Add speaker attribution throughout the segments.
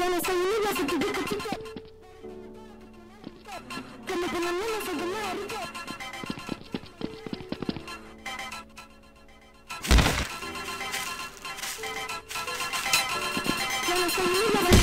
Speaker 1: Я соединила за тебе капитан. Кому понамена за дома, ребят. Я соединила за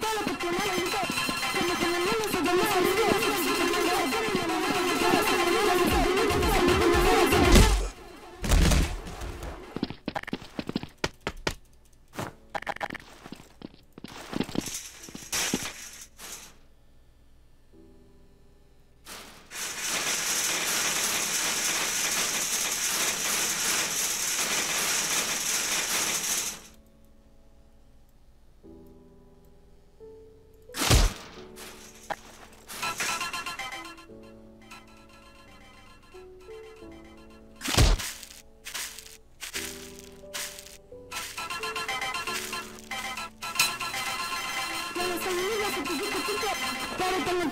Speaker 1: todo lo que ¡Suscríbete! tengo